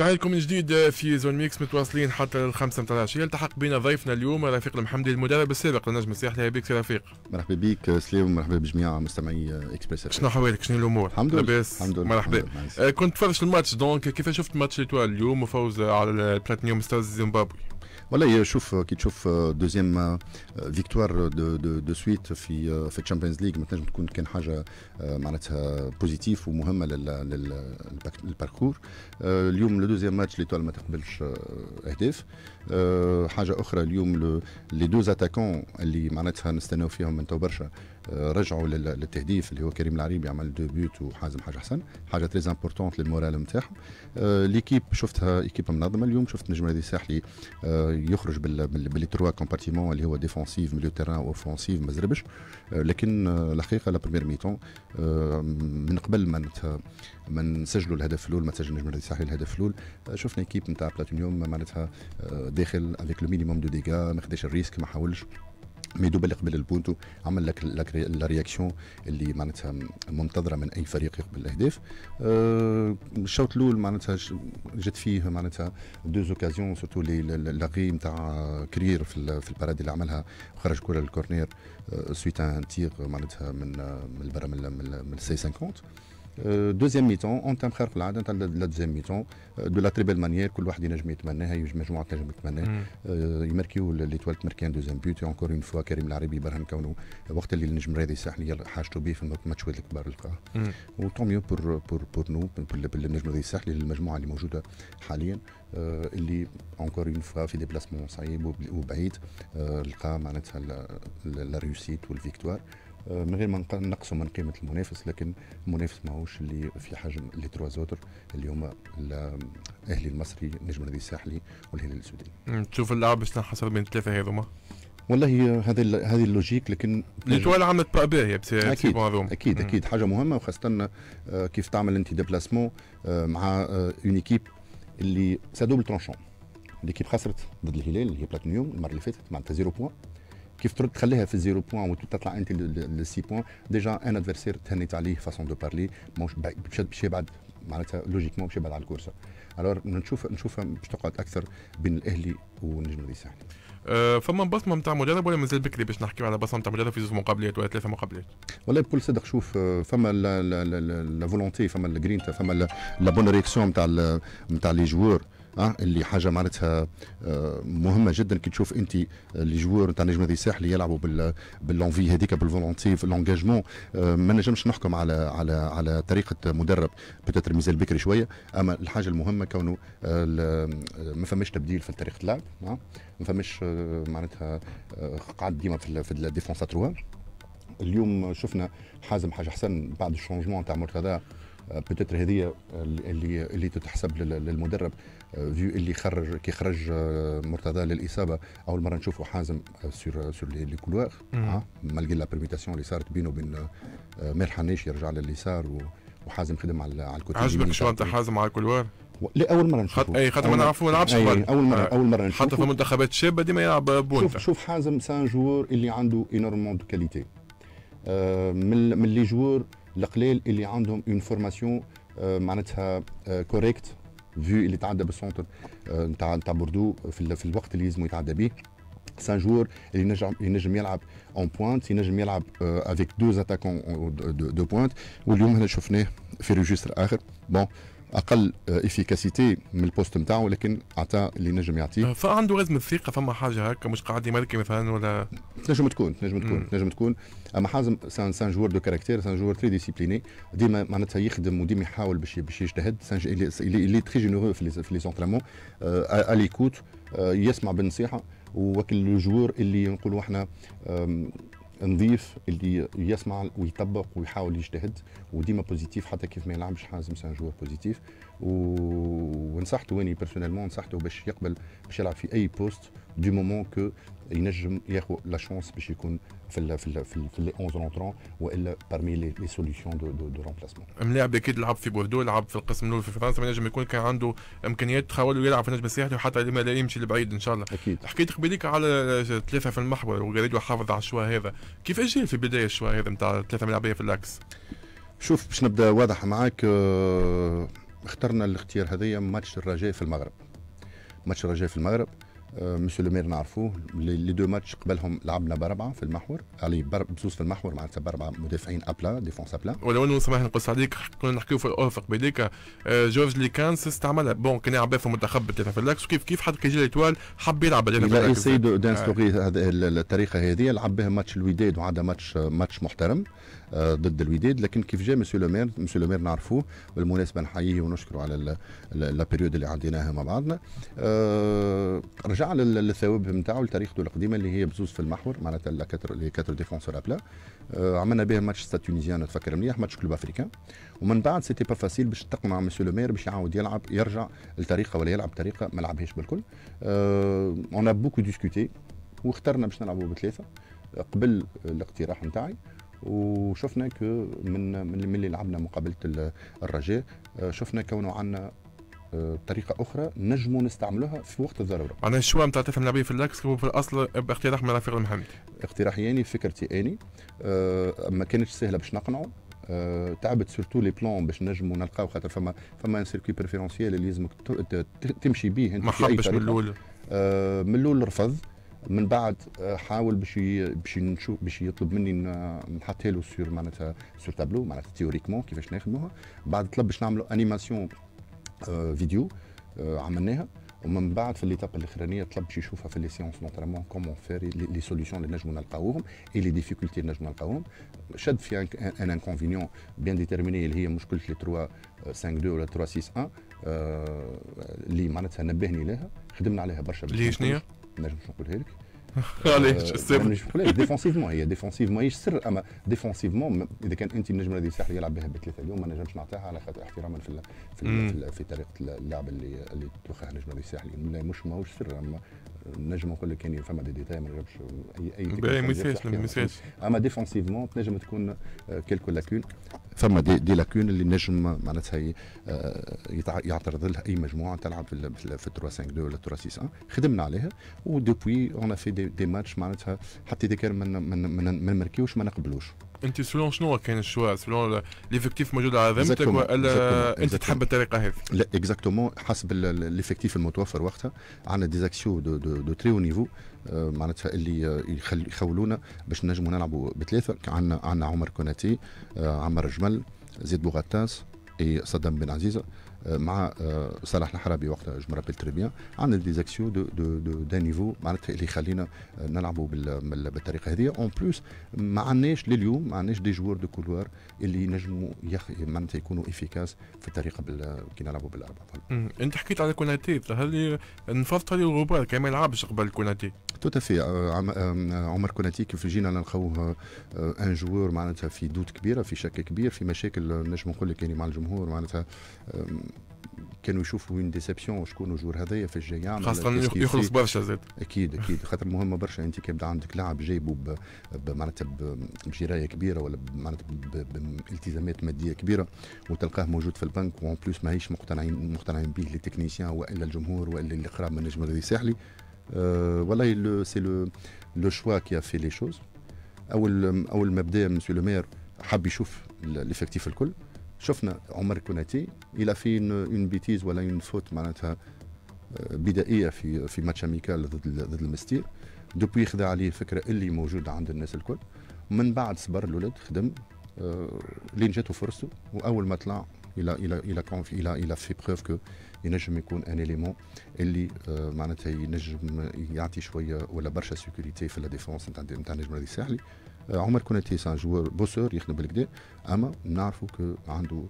رجعنا لكم من جديد في زون ميكس متواصلين حتى الخمسة متاع العشية. التحق بنا ضيفنا اليوم رفيق المحمدي المدرب السابق للنجم الساحلي بك سي رفيق. مرحبا بك سليم ومرحبا بجميع مستمعي إكسبريس شنو حوالك شنو الأمور؟ الحمد لله لاباس؟ مرحبا. آه، كنت تفرج ال match donc كيف شفت match l'Étoile اليوم وفوز على البلاتينيوم ستارز زيمبابوي؟ والله شوف كي تشوف deuxième victoire de de de suite في في ال Champions League ما تنجم تكون كان حاجة معناتها positive ومهمه لل parcours اليوم le deuxième match l'Étoile ما تقبلش اهداف حاجة أخرى اليوم les deux attaquants اللي معناتها نستناو فيهم من تو برشا رجعوا للتهديف اللي هو كريم العريبي عمل deux buts وحازم حاجة حسن حاجة très importante لل moral نتاعهم l'équipe شفتها équipe منظمة. اليوم شفت نجم نادي الساحلي يخرج بال les trois compartiments اللي هو défensif milieu terrain offensif ما زربش. لكن الحقيقة la première mi-temps من قبل ما ما نسجلوا الهدف الأول ما تسجل نجم نادي الساحلي الهدف الأول شفنا équipe نتاع بلاتينيوم معناتها داخل avec le minimum de dégâts ما خداش ال risque ما حاولش. ميدو باللي قبل البونتو عمل لك la réaction اللي معناتها منتظرة من أي فريق يقبل الأهداف. أه الشوط الأول معناتها جات فيه معناتها deux occasions surtout l'arrêt نتاع كرير في, في ال parade اللي عملها. وخرج كرة لل corner سويت ان تيغ معناتها من من البرا من, من السي 50 دوزيام ميتون اون تام خارق العاده نتاع لا دوزيام ميتون دو لا تري بيل مانيير كل واحد ينجم يتمناها مجموعه تنجم تتمناها يماركيو ليتوال تماركي ان دوزيام بيوت اونكور اون فوا كريم العربي برهن كونه وقت اللي النجم الرياضي الساحلي حاجته به في الماتشات الكبار القاه وطون ميو بور بور بور نو بالنجم الرياضي الساحلي المجموعه اللي موجودة حاليا اللي اونكور اون فوا في ديبلاسمون صعيب وبعيد لقى معناتها la réussite وال victoire من غير ما نقصوا من قيمة المنافس لكن المنافس ماهوش اللي في حجم les trois autres اللي هما الأهلي المصري النجم النادي الساحلي والهلال السوداني. تشوف اللعب باش تنحصر بين الثلاثة هذوما؟ والله هذه هذه ال logique لكن l'Étoile عملت با باهيه أكيد أكيد أكيد. حاجة مهمة وخاصة كيف تعمل أنت déplacement مع une équipe اللي ça double tranchant l'équipe خسرت ضد الهلال اللي هي بلاتينيوم المرة اللي فاتت معناتها zéro point كيف ترد تخليها في ال zéro point وتطلع انت لل six points. déjà un adversaire تهنيت عليه façon de parler ماهوش باش يبعد معناتها logiquement باش يبعد على ال course. Alors نشوف نشوفها باش تقعد أكثر بين الأهلي والنجم الساحلي أه فما بصمة نتاع مدرب ولا مازال بكري باش نحكيو على بصمة نتاع مدرب في زوج مقابلات ولا ثلاثة مقابلات؟ والله بكل صدق شوف فما la volonté فما الجرينتا فما la bonne réaction نتاع نتاع les joueurs أه اللي حاجة معناتها أه مهمة جدا كي تشوف أنت les joueurs نتاع نجم الساحلي يلعبوا بال بال l'envie هذيك بال volonté في l'engagement أه ما نجمش نحكم على على على طريقة مدرب. peut-être مازال بكري شوية. أما الحاجة المهمة كونه ما فماش تبديل في طريقه اللعب ما فماش معناتها قعد ديما في ال défense trois اليوم شفنا حازم حاجة حسن بعد ال changement تاع مرتضى peut-être هذه اللي اللي تتحسب للمدرب vu اللي خرج كي خرج مرتضى للإصابة. أول مرة نشوفوا حازم sur sur les couloirs malgré la permutation اللي صارت بينه وبين مير حنيش يرجع لليسار وحازم خدم على على ال côté عجبك الشغل نتاع حازم على ال couloir؟ لاول مرة نشوفه. أي خاطر ما نعرفوا ما لعبش قبل أول مره أول مرة نشوفه. حتى في المنتخبات الشابه ديما يلعب pointe شوف شوف حازم c'est un joueur اللي عنده énormément de qualités من من les joueurs القليل اللي عندهم une formation معناتها correcte vu اللي تعدى بال centre نتاع نتاع بوردو في, في الوقت اللي لازم يتعدى به. c'est un joueur اللي ينجم ينجم يلعب en pointe ينجم يلعب avec deux attaquants de pointe واليوم هنا شفناه في registre اخر bon أقل efficacité من ال poste نتاعو لكن عطى اللي نجم يعطيه. فعنده لازم الثقة فما حاجة هكا مش قاعد يماركي مثلا ولا؟ تنجم تكون تنجم تكون تنجم تكون. أما حازم c'est un c'est un joueur de caractère c'est un joueur très discipliné. ديما معناتها يخدم وديما يحاول باش باش يجتهد. c'est un اللي très généreux في les entraînements à l'écoute يسمع بالنصيحة. وكل ال joueur اللي نقولوا إحنا نظيف اللي يسمع ويطبق ويحاول يجتهد وديما positif حتى كيف ما يلعبش حازم c'est un joueur positif ونصحته واني personnellement نصحته باش يقبل باش يلعب في أي poste du moment que ينجم ياخذ la chance باش يكون في ال في ال في, ال في les 11 rentrants والا parmi les les solutions de de, de remplacement ملاعب أكيد لعب في بوردو لعب في القسم الأول في فرنسا ينجم يكون كان عنده إمكانيات تخول يلعب في النجم الساحلي وحتى لا يمشي لبعيد إن شاء الله. أكيد. حكيت قبيليك على ثلاثة في المحور وقريد حافظ على ال choix هذا. كيف أجي في البداية ال choix هذا نتاع ثلاثة ملاعبية في ال axe شوف باش نبدأ واضح معاك اخترنا الاختيار هذايا ماتش الرجاء في المغرب. ماتش الرجاء في المغرب. مسيو لو مير نعرفوه لي دو ماتش قبلهم لعبنا باربعه في المحور. علي بزوز في المحور معناتها باربعه مدافعين ابلا ديفونس ابلا ولو انه سمح نقص عليك كنا نحكيو في الافق بهذيك جورج لي كانس استعملها بون كان يلعب في المنتخب في اللاكس وكيف كيف حد كيجي ليتوال حب يلعب ثلاثة في اللاكس اي دانستوري الطريقة هذه لعب بها ماتش الوداد وعندها ماتش ماتش محترم آه، ضد الوداد لكن كيف جاء monsieur Lemerre monsieur Lemerre نعرفوه بالمناسبة نحييه ونشكره على la période اللي عديناها مع بعضنا. آه، رجع للثوابت نتاعو لتاريخه القديمه اللي هي بزوز في المحور معناتها les quatre défenseurs à plat عملنا بها ماتش Stade Tunisien نتفكر مليح ماتش Club Africain ومن بعد c'était pas facile باش تقنع monsieur Lemerre باش يعاود يلعب يرجع لطريقة ولا يلعب طريقة ما لعبهاش بالكل. on a beaucoup discuté واخترنا باش نلعبوا بثلاثة قبل الاقتراح نتاعي. وشفنا كو من من اللي لعبنا مقابلة الرجاء آه، شفنا كونه عندنا آه، طريقة أخرى نجموا نستعملوها في وقت الضرورة. معناها شو نتاع تفهم لعبيه في l'axe هو في الأصل باقتراح من رفيق المحمدي. اقتراحي اني فكرتي أني أه ما كانتش سهلة باش نقنعه. أه تعبت surtout le plan باش نجموا نلقاو خاطر فما فما un circuit préférentiel اللي لازمك تمشي به أنت ما حبش من الأول. أه من الأول رفض. من بعد آه، حاول باش باش نشوف باش يطلب مني نحط له sur معناتها sur tableau معناتها théoriquement كيفاش نخدموها. بعد طلب باش نعملوا animation آه، فيديو آه، عملناها. ومن بعد في l'étape الأخرانية طلب باش يشوفها في les séances d'entraînement comment faire les solutions اللي نجموا نلقاوهم et les difficultés اللي نجموا نلقاوهم. شد في un inconvénient bien déterminé اللي هي مشكلة le 3 5 2 ولا 3 6 1 اللي معناتها نبهني لها خدمنا عليها برشا اللي شنو نجم نقولها لك. علاش السر défensivement هي défensivement ماهيش سر اما défensivement إذا كان أنت النجم الساحلي يلعب بها بثلاثه اليوم ما نجمش نعطيها على خاطر احتراما في في, في, في طريقة اللعب اللي اللي توخاها النجم الساحلي مش ماهوش سر أما نجم نقول لك كان فما دي ديتاي ما نجمش اي أي message أما défensivement تنجم تكون quelques lacunes فما des, des lacunes اللي نجم معناتها آه، يعترض لها أي مجموعة تلعب في في 3 5 2 ولا 3 6 1 خدمنا عليها. و depuis on fait des, des matchs معناتها حتى إذا كان ما نمركيوش ما نقبلوش. انت selon شنو كان ال choix selon l'effectif موجود على ذمتك ولا انت تحب الطريقة هذه؟ لا exactement حسب l'effectif المتوفر وقتها عندنا des axiaux de de, de très niveau معناتها اللي يخولونا باش نجموا نلعبوا بثلاثة. عندنا عندنا عمر كوناتي آه، عمر جمل زيد بوغاتاس اي صدام بن عزيزة. مع صلاح الحرابي وقتها je me rappelle très bien عندنا des axiaux de de de d'un niveau معناتها اللي يخلينا نلعبوا بالطريقة هذه. en plus ما عندناش لليوم ما عندناش des joueurs de couloir اللي ينجموا معناتها يكونوا efficaces في الطريقة كي نلعبوا بالأربعة. أنت حكيت على كوناتي هل نفضت عليه الغبار كان ما يلعبش قبل كوناتي تو في عمر كوناتي كيف جينا نلقاوه un joueur معناتها في doute كبيرة في شك كبير في مشاكل نجم نقول لك يعني مع الجمهور معناتها كانوا يشوفوا une déception شكون ال joueur هذايا في الجاي خاصة يخلص برشا زاد أكيد أكيد. خاطر مهمة برشا أنت كيبدا عندك لاعب جايبه معناتها بجراية كبيرة ولا معناتها بالتزامات مادية كبيرة وتلقاه موجود في ال banc و en plus ماهيش مقتنعين مقتنعين به les techniciens وإلا الجمهور وإلا اللي قراب من النجم الساحلي أه والله c'est le le choix qui fait les choses اول أول ما بدا monsieur Lemerre حب يشوف l'effectif الكل. شفنا عمر كوناتي il a fait une bêtise ولا une faute معناتها آه، بدائية في في match amical ضد ضد المنستير. depuis خذا عليه فكره اللي موجودة عند الناس الكل. من بعد صبر الولد خدم آه، لين جاته فرصته وأول ما طلع إلى إلى إلى إلى إلى في بروف كو ينجم يكون un élément اللي آه، معناتها ينجم يعطي شوية ولا برشا sécurité في la défense نتاع نتاع النجم الساحلي. عمر كوناتي c'est un joueur bosseur يخدم بالكدا أما نعرفوا كو عنده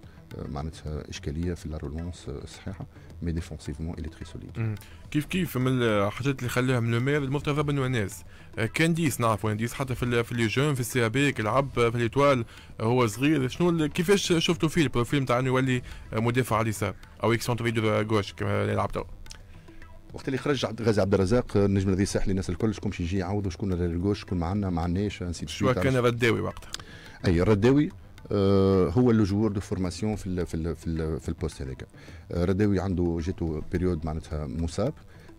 معناتها إشكالية في ال relance الصحيحه mais défensivement il est très solide كيف كيف من الحاجات اللي خلاها من Lemerre مرتضى بن وناس كان ديس نعرفوا ديس حتى في في لي جون في السي بي لعب في ليتوال هو صغير. شنو كيفاش شفتوا فيه البروفيل نتاع انه يولي مدافع على اليسار أو اكسونتري دو غوش كما يلعب تو وقت اللي خرج غازي عبد الرزاق النجم الذي ساح للناس الكل شكون باش يجي يعاود وشكون الجوش شكون معنا ما عندناش شو كان رداوي وقتها؟ أي رداوي آه هو اللي جوور دو فورماسيون في ال في ال في, ال في البوست هذاك. آه رداوي عنده جاتو بيريود معناتها مصاب.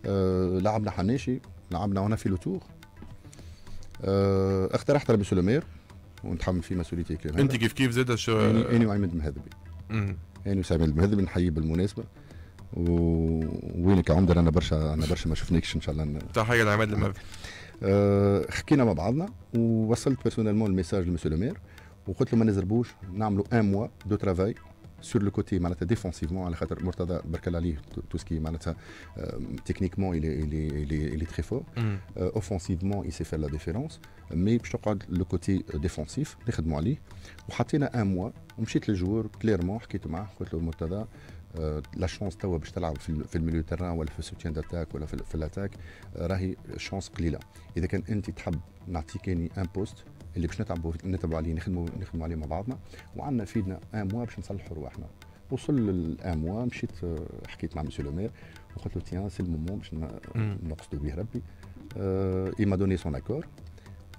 آه لعبنا حناشي لعبنا وأنا في لوتور آه اقترحت على سولومير ونتحمل فيه مسؤوليتي أنت كيف كيف زاد شو اني وعماد مهذبي يعني وسام المهذب نحييه بالمناسبة. ووينك يا عمدة؟ أنا برشا أنا برشا ما شفناكش إن شاء الله. تحيه لعماد المهذب أه حكينا مع بعضنا ووصلت بيرسونيلمون الميساج لمسيو لو مير وقلت له ما نزربوش نعملوا ان موا دو ترافاي سور لو كوتي معناتها ديفونسيفمون على خاطر مرتضى برك الله عليه تو سكي معناتها تكنيكمون الي الي الي الي تري فور اوفونسيفمون يسي فير لا ديفيرونس مي باش تقعد le côté défensif نخدموا عليه. وحطينا un mois ومشيت لل joueur clairement حكيت معاه قلت له مرتضى la chance توا باش تلعب في, في ال milieu terrain ولا في ال soutien d'attaque ولا في, في ال attaque راهي chance قليلة. إذا كان انت تحب نعطيك اني un poste اللي باش نتعبوا نتبعوا عليه نخدموا نخدموا عليه مع بعضنا وعندنا فيدنا un mois باش نصلحوا رواحنا. وصل لل un mois مشيت حكيت مع monsieur Lemerre وقلت له tiens c'est le moment باش نقصدوا به ربي. et m'a donné son accord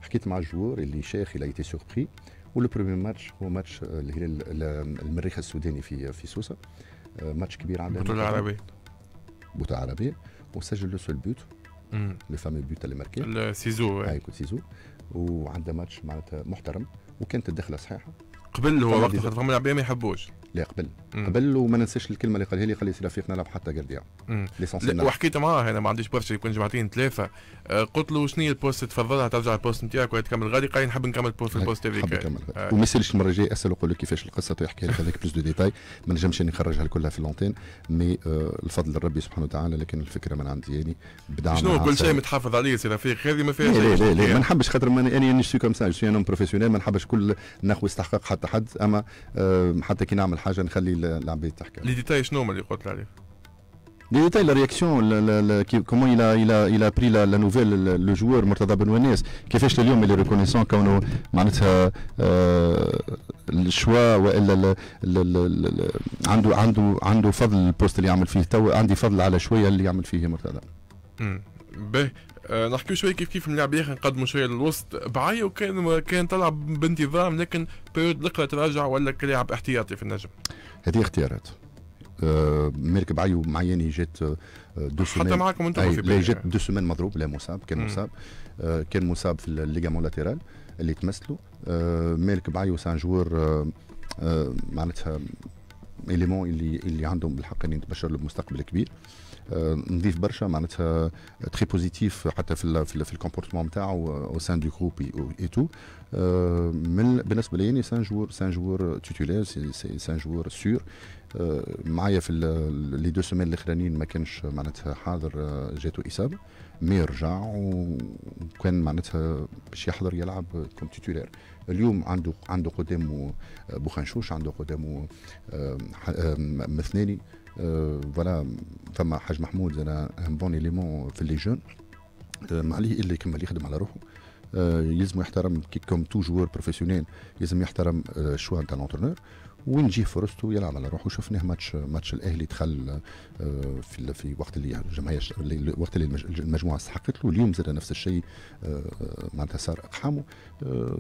حكيت مع ال joueur اللي شيخ il a été surpris premier match هو ماتش الهلال المريخ السوداني في في سوسة. ماتش كبير عندنا بطولة عربية بطولة عربية وسجل le seul but le fameux but اللي ماركي ال ciseau اي كنت ciseau وعنده ماتش معناتها محترم. وكانت الدخلة صحيحة. قبل هو وقت خاطر فما لاعبين ما يحبوش. لا قبل. قبل وما ننساش الكلمة اللي قالها لي قال لي سي رفيق نلعب حتى gardien وحكيت معاه أنا ما عنديش برشا يكون جمعتين ثلاثة. آه قلت له شنو هي ال poste تفضلها؟ ترجع ال poste نتاعك ولا تكمل. غادي قال نحب نكمل ال poste ال poste هذيك. آه. وما يسالش المرة الجاية أسأل وقول له كيفاش القصة يحكي لك هذاك plus de détails ما نجمش نخرجها كلها في l'antenne mais آه الفضل لربي سبحانه وتعالى لكن الفكرة من عندي يعني بدعم شنو كل شيء متحافظ عليه سي رفيق؟ هذه ما فيهاش لا لا لا ما نحبش خاطر أنا اني suis comme ça suis un professionnel ما نحبش كل ناخذ استحقاق حتى حد. أما آه حتى كي نعمل حاجة نخلي العباد تحكي. les détails شنو هما اللي قلت عليه Les détails, la réaction, la, la, la, comment il a, il a, il a pris la, la nouvelle, le, le joueur مرتضى بن وناس كيفاش اليوم اللي reconnaissant كونه معناتها آه ال choix والا عنده عنده عنده فضل ال poste اللي يعمل فيه تو عندي فضل على شوية اللي يعمل فيه مرتضى. باهي آه نحكيو شوية كيف كيف نلعب ياخي نقدموا شوية للوسط. بعيو كان كان تلعب بانتظام لكن période لقى تراجع ولا كلاعب احتياطي في النجم؟ هذه اختيارات. آه مالك بعيو يعني جات deux semaines حتى معاكم أنتم في لا جات deux semaines مضروب لا مصاب كان مم. مصاب. آه كان مصاب في ال ligament latéral اللي تمثلوا. آه مالك بعيو c'est un joueur آه آه معناتها élément اللي اللي عندهم بالحق إني نتبشر له بمستقبل كبير. آه نضيف برشا معناتها très positif حتى في ال في, في ال comportement نتاعو au sein du groupe et tout من بالنسبة لي c'est un joueur c'est un joueur titulaire c'est un joueur sûr معايا في les deux semaines الأخرانيين ما كانش معناتها حاضر جاتو إصابة. mais رجع وكان معناتها باش يحضر يلعب comme titulaire اليوم عنده عنده قدامه بوخنشوش عنده قدامه مثناني. voilà فما حاج محمود أنا un bon élément في les jeunes ما عليه إلا يكمل يخدم على روحه. يلزم يحترم comme tout joueur professionnel يلزم يحترم ال choix نتاع l'entraîneur وين تجي فرصته يلعب على روحه. شفناه match match الأهلي دخل في في وقت اللي الجمعيه وقت اللي المجموعة استحقت له. اليوم زاد نفس الشيء معناتها صار أقحامه.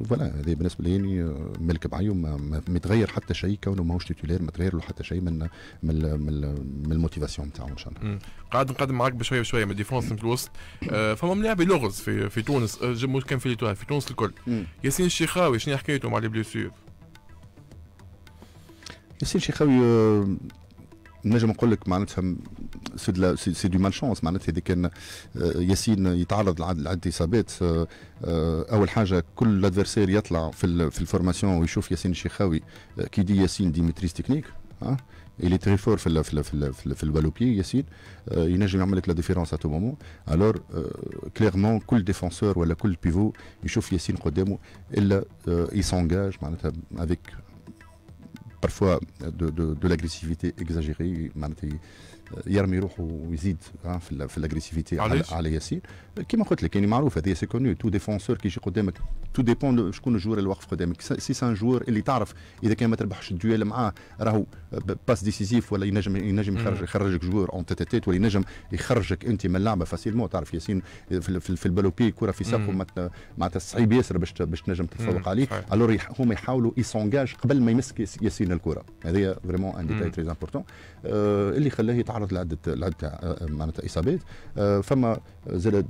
voilà هذه بالنسبة لي يعني ملك بعيو. ما متغير حتى شيء. كونه ماهوش titulaire ما تغير له حتى شيء من من من, ال motivation نتاعو إن شاء الله. قاعد نقدم معك بشوية بشوية. من ال défense في الوسط فما ملاعب لغز في في تونس. كان في في تونس الكل. ياسين الشيخاوي شنو حكايته مع les blessures؟ ياسين شيخاوي نجم نقول لك معناتها c'est c'est de malchance معناتها اذا كان ياسين يتعرض لعده اصابات اول حاجة كل ال adversaire يطلع في في ال formation ويشوف ياسين الشيخاوي qui dit ياسين dit maîtrise technique ها اللي très fort في ال في ال في ال في, ال في ال ballon au pied ياسين ينجم يعمل لك la différence à tout moment alors clairement كل défenseur ولا كل pivot يشوف ياسين قدامه il s'engage معناتها avec parfois de, de, de l'agressivité exagérée معناتها يرمي روحه ويزيد في في ال agressivité على, على ياسين كيما قلت لك يعني معروف هذه c'est connu tout défenseur كي يجي قدامك tout dépend شكون ال joueur اللي واقف قدامك. si c'est un joueur اللي تعرف إذا كان ما تربحش ال duel معاه راهو passe décisive ولا ينجم ينجم يخرج يخرجك joueur en tête ولا ينجم يخرجك أنت من اللعبة facilement تعرف ياسين في, في, في ال ballon au pied كرة في ساقه معناتها صعيب ياسر باش باش تنجم تتفوق عليه. alors هما يحاولوا يسونجاج قبل ما يمسك ياسين الكرة. هذه vraiment un détail très important اللي خلاه يتعرض لعده لعدة معناتها إصابات. فما زاد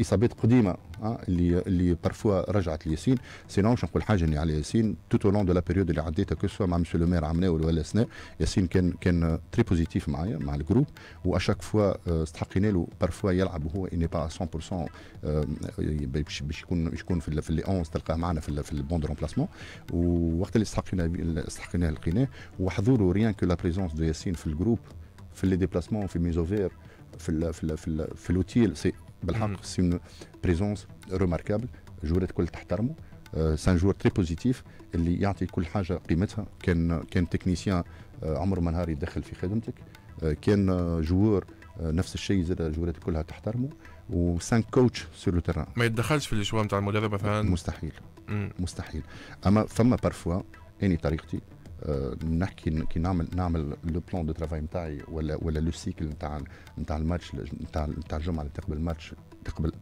إصابات قديمة اللي اللي parfois رجعت لياسين sinon باش نقول حاجة اني على ياسين tout le long de la période اللي عديتها que ce soit مع monsieur Lemerre عملناه ولا سنة ياسين كان كان très positif معايا مع ال groupe و à chaque fois استحقينا له parfois يلعب وهو n'est pas 100% آه، باش باش يكون يكون في les 11 تلقاه معنا في في ال banc de remplacement ووقت اللي استحقينا استحقيناه لقيناه وحضوره rien que la présence de ياسين في ال groupe في les déplacements في mise au vert في ال في ال في, ال في ال hôtel c'est بالحق c'est une présence remarquable جورات الكل تحترمه. c'est un joueur très positif اللي يعطي كل حاجة قيمتها. كان كان technicien آه، عمره ما نهار يدخل في خدمتك. آه، كان joueur آه، نفس الشيء زاد جورات كلها تحترمه. و c'est un coach sur le terrain ما يتدخلش في ال choix نتاع المدرب مثلا؟ مستحيل. مم. مستحيل. أما فما parfois اني طريقتي أه نحكي كي نعمل نعمل le plan de travail نتاعي ولا ولا le cycle نتاع نتاع الماتش نتاع نتاع الجمعة اللي تقبل الماتش تقبل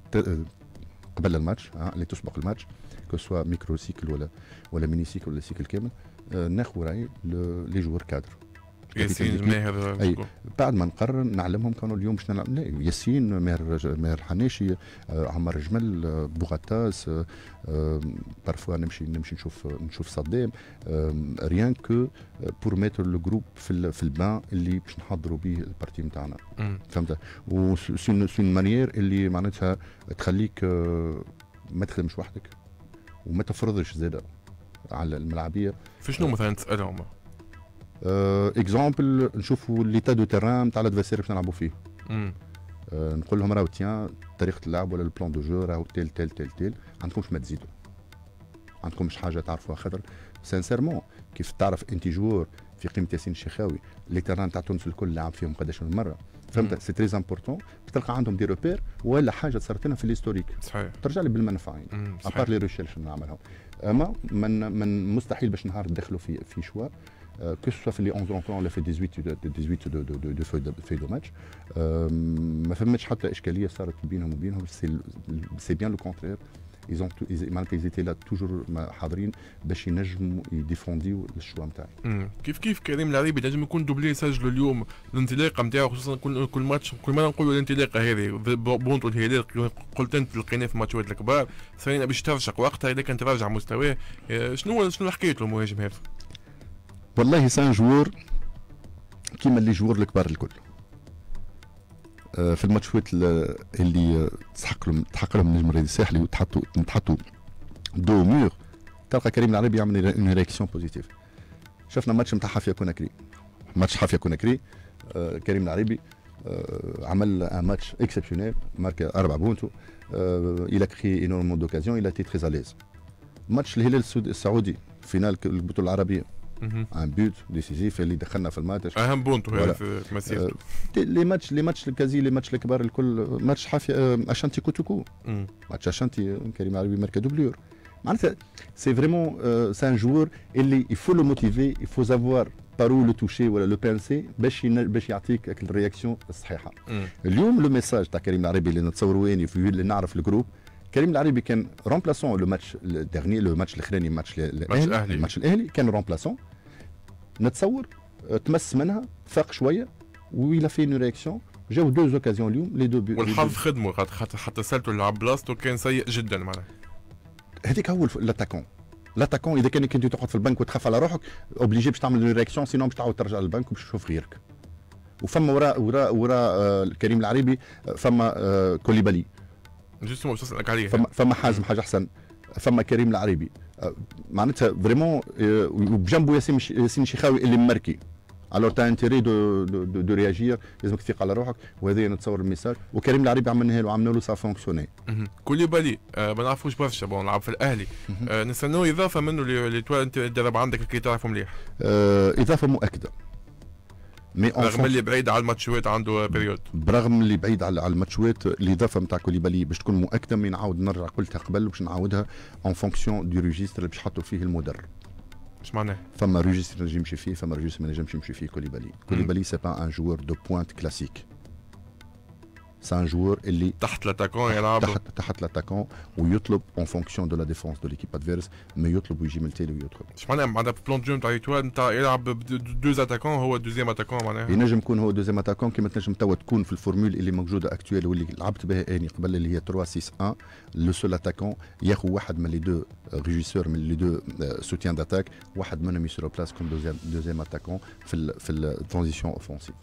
قبل الماتش اللي تسبق ال match que ce soit micro cycle ولا ولا mini cycle ولا cycle كامل آه، ناخذ رأي les joueurs cadres ياسين ماهر أي بعد ما نقرر نعلمهم كانوا اليوم باش نلعب. لا ياسين ماهر ماهر حناشي آه، عمر جمل آه، بوغاتاس parfois نمشي نمشي نشوف نشوف صدام. rien que pour mettre le groupe في في ال bain اللي باش نحضروا به ال partie نتاعنا. فهمت؟ و c'est manière اللي معناتها تخليك ما تخدمش وحدك. وما تفرضش زاده على الملعبيه في شنو مثلا تسألهم؟ exemple نشوفوا l'état du terrain نتاع ال adversaire باش نلعبوا فيه. أه نقول لهم راهو tient طريقة اللعب ولا ال plan de jeu راهو tel tel tel tel. عندكمش ما تزيدوا عندكمش حاجة تعرفوها خاطر. sincèrement كيف تعرف أنت joueur في قيمة ياسين الشيخاوي؟ les terrains تاع تونس الكل لعب فيهم قداش من مرة. فهمت؟ c'est très important تلقى عندهم des repères ولا حاجة صارت لنا في ال historique صحيح. ترجع لي بالمنفعين. à part les recherches نعملهم. أما من من مستحيل باش نهار ندخلوا في في شوا كو سوا في لي 11 رونتون ولا في 18 18 دو دو دو دو في دو, في دو ماتش ما فهمتش حتى اشكاليه صارت بينهم وبينهم سي بيان لو كونترير ils ont معناتها ils étaient là toujours حاضرين باش ينجموا يديفونديو الشوا نتاعي. كيف كيف كريم العريبي لازم يكون دوبلي يسجلوا اليوم الانطلاقه نتاعو خصوصا كل كل ماتش كل ما نقولوا الانطلاقه هذه بونتو الهلال قلت أنت لقيناه في الماتشات الكبار ثانيا باش ترشق وقتها إذا كان تراجع مستواه شنو شنو حكايه المهاجم هذا؟ والله c'est un joueur كيما اللي joueur الكبار الكل. آه، في ال matchات اللي تحق لهم تحق لهم النجم الرياضي الساحلي وتحطوا تحطوا deux mots تلقى كريم العربي يعمل une réaction positive. شفنا ماتش نتاع حافية كوناكري. ماتش حافية كوناكري آه كريم العربي آه عمل un match exceptionnel ماركا أربع بونتو إلى كري انورمون دوكازيون إلى تي تري اليز ماتش الهلال السعودي فينال البطولة العربية. ان بوت ديسيزيف اللي دخلنا في الماتش. أهم بونت في مسيرته لي ماتش لي ماتش الكازي لي ماتش الكبار الكل. ماتش حافي أشانتي كوتوكو. ماتش أشانتي كريم عربي ماركا دوبلور معناتها سي فريمون سان جوور اللي يفو لو موتيفي يفو سافوار بارو لو توشي ولا لو بانسي باش باش يعطيك الرياكسيون الصحيحة. اليوم لو ميساج تاع كريم العربي اللي نتصوروا اني اللي نعرف الجروب. كريم العربي كان رومبلاسون لو ماتش الدغني لو ماتش الأخراني ماتش الأهلي. الماتش الأهلي كان رومبلاسون نتصور تمس منها فاق شوية ويلا في اون رياكسيون جاو دو زوكازيون اليوم لي دو والحظ خدمه خاطر حتى سالته لعب بلاصتو كان سيء جدا معناها. هذيك هو لاتاكون لاتاكون إذا كان كنت تقعد في البنك وتخاف على روحك اوبليجي باش تعمل رياكسيون سينو باش تعاود ترجع للبنك وباش تشوف غيرك. وفما وراء وراء وراء آه كريم العريبي فما آه كوليبالي. جوستومون باش نسالك عليه؟ فما, فما حازم حاجة أحسن. فما كريم العريبي. معناتها فريمون وبجنبه ياسين ياسين شيخاوي اللي ممركي الور تا انتيري دو دو, دو, دو رياجير لازمك تثق على روحك وهذا نتصور الميساج وكريم العريبي عملناها له عملنا له سا فونكسيوني كوليبالي آه ما نعرفوش برشا بون لعب في الاهلي آه نستناو اضافه منه اللي انت درب عندك كي تعرفه مليح آه اضافه مؤكده mais رغم اللي بعيد على ال matchوات عنده période برغم اللي بعيد على ال matchوات الاضافه نتاع كوليبالي باش تكون مؤكدة mais نعاود نرجع قلتها قبل باش نعاودها en fonction du registre اللي باش يحطوا فيه المدرب. اش معناه؟ فما registre نجم يمشي فيه فما registre ما نجمش يمشي فيه كوليبالي. كوليبالي c'est pas un joueur de pointe classique c'est un joueur اللي تحت l'attaquant يلعب تحت تحت l'attaquant ويطلب en fonction de la défense de l'équipe adverse ما يطلب ويجي من التالي ويدخل اش معناها معناها في plan de jeu نتاع Étoile نتاع يلعب ب deux attaquants هو deuxième attaquant معناها ينجم يكون هو deuxième attaquant كيما تنجم توا تكون في ال formule اللي موجوده actuelle واللي لعبت بها اني قبل اللي هي 3 6 1 le seul attaquant ياخذ واحد من les deux régisseurs من les deux soutiens d'attaque واحد منهم يسيرو place comme deuxième attaquant في ال في ال transition offensive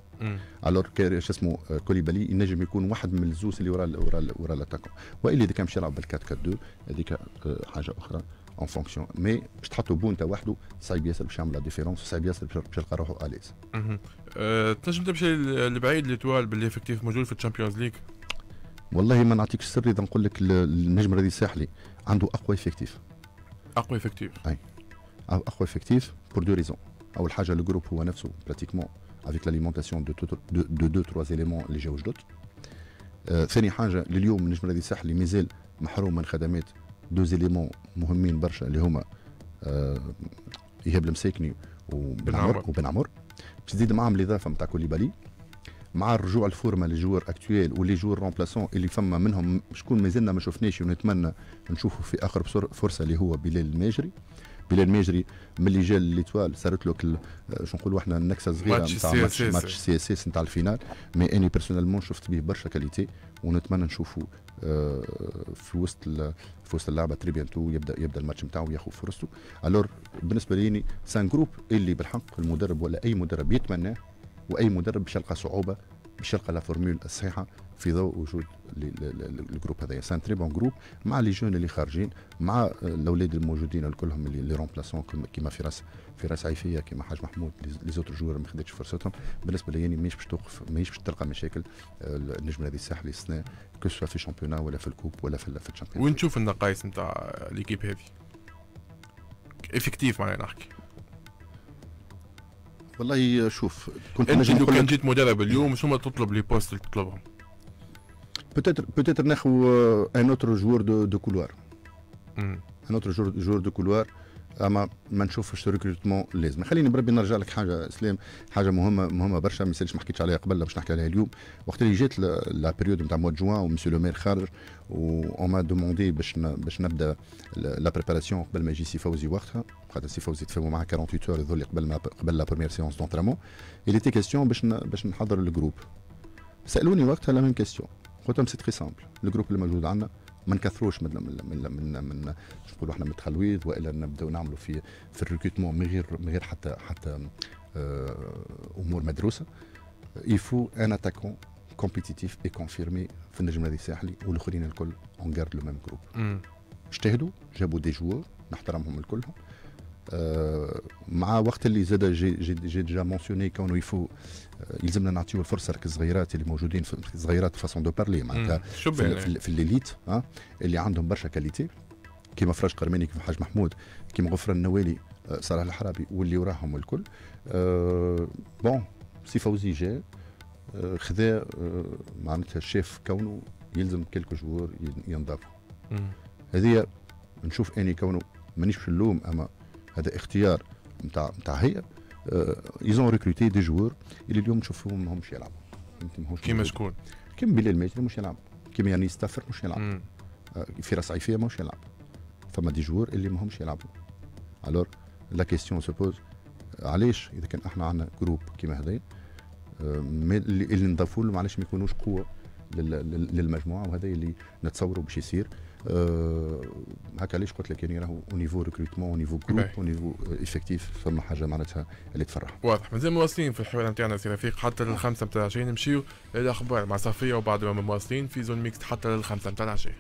alors شو اسمه كوليبالي ينجم يكون واحد من الزوز اللي ورا ورا ورا ال attaquant وإلا إذا كان باش يلعب بال 4 4 2 هذيك حاجة أخرى en fonction mais باش تحطوا pointe وحده صعيب ياسر باش يعمل la différence صعيب ياسر باش يلقى روحه à l'aise تنجم تمشي لبعيد l'Étoile باللي effectif موجود في ال Champions League والله ما نعطيكش سر إذا نقول لك النجم الرياضي الساحلي عنده أقوى effectif أقوى effectif أي. أقوى effectif pour deux raisons أول حاجة ال groupe هو نفسه pratiquement avec l'alimentation de, de, de deux trois éléments اللي جاو جدد آه ثاني حاجة لليوم النجم الرياضي الساحلي مازال محروم من خدمات deux éléments مهمين برشا اللي هما آه ايهاب المساكني وبن عمر وبن عمر تزيد معاهم الاضافه نتاع كوليبالي مع الرجوع ال forme les joueurs actuels و les joueurs remplaçants اللي فما منهم شكون مازلنا ما شفناش ونتمنى نشوفه في آخر فرصه اللي هو بلال الماجري بلال الماجري ملي جا l'Étoile صارت له شو نقولوا إحنا نكسه صغيره نتاع match match CSS نتاع ال finale. mais أني personnellement شفت به برشا qualités ونتمنى نشوفه في وسط في وسط اللعبة très bientôt يبدا يبدأ الماتش نتاعو ياخذ فرصته. alors بالنسبة لي c'est un groupe اللي بالحق المدرب ولا أي مدرب يتمناه وأي مدرب باش يلقى صعوبة باش يلقى la formule الصحيحة في ضوء وجود ال groupe هذايا. c'est un très bon groupe مع les jeunes اللي خارجين مع الأولاد الموجودين كلهم اللي les remplaçants كيما فراس فراس عيفيه كيما حاج محمود les autres joueurs ما خدتش فرصتهم. بالنسبة لي يعني ماهيش باش توقف ماهيش باش تلقى مشاكل النجم الذي الساحلي السنة que في ال championnat ولا في ال coupe ولا في في ال Champions وين تشوف النقائص نتاع l'équipe هذه؟ effectif معناها نحكي. والله شوف كنت أنت لو كان جيت مدرب اليوم شو ما تطلب les postes اللي تطلبهم peut-être peut-être ناخذ un autre joueur de de couloir un autre joueur de couloir اما ما نشوفش recrutement لازم خليني بربي نرجع لك حاجة اسلام حاجة مهمه مهمه برشا ما ما حكيتش عليها قبل باش نحكي عليها اليوم وقت اللي جات la période نتاع mois juin و monsieur le maire خارج و m'a demandé باش باش نبدا la préparation قبل ما يجي سي فوزي وقتها خاطر سي فوزي تفاهموا معاه 48 heures يظل قبل ما قبل la première séance d'entraînement اللي était question باش باش نحضر ال groupe سالوني وقتها la même question قلت لهم c'est très simple ال groupe اللي موجود عندنا ما نكثروش من من من من, من نقولوا إحنا من التخلويض وإلا نبداو نعملوا في في ال recrutement من غير من غير حتى حتى أمور مدروسة. il faut un attaquant compétitif et confirmé في النجم الذي الساحلي والاخرين الكل on garde le même groupe اجتهدوا جابوا des joueurs نحترمهم الكلهم. آه مع وقت اللي زاد j'ai j'ai, j'ai déjà mentionné كونه il faut يلزمنا نعطيو الفرصة لك الصغيرات اللي موجودين في صغيرات façon de parler معناتها في, في, في ال élite ها اللي عندهم برشا qualités كيما فراش قرماني كيما حاج محمود كيما غفران النوالي صلاح الحرابي واللي وراهم الكل. أه bon سي فوزي جا أه خذا أه معناتها الشيف كونه يلزم quelques joueurs ينضافوا هذه نشوف أني كونه مانيش باش نلوم أما هذا اختيار نتاع نتاع هيئة. ils ont recruté des joueurs اللي اليوم نشوفهم ماهمش يلعبوا. كيما شكون؟ كيما بلال ماجري مش يلعب. كيما يعني ستافر مش يلعب. فراس عيفيه مش يلعب. فما des joueurs اللي ماهمش يلعبوا. Alors la question se pose علاش إذا كان إحنا عندنا groupe كيما هذا اللي, اللي نضافوا له معلش ما يكونوش قوة للمجموعة وهذا اللي نتصوروا باش يصير. هكا علاش قلت لك يعني راهو au niveau recrutement au niveau groupe au niveau effectif فما حاجة معناتها اللي تفرح. واضح. مازال مواصلين في الحوار نتاعنا سي رفيق. حتى للخمسه نتاع العشيه نمشيو الاخبار مع صفية وبعد ما مواصلين في زون ميكس حتى للخمسه نتاع العشيه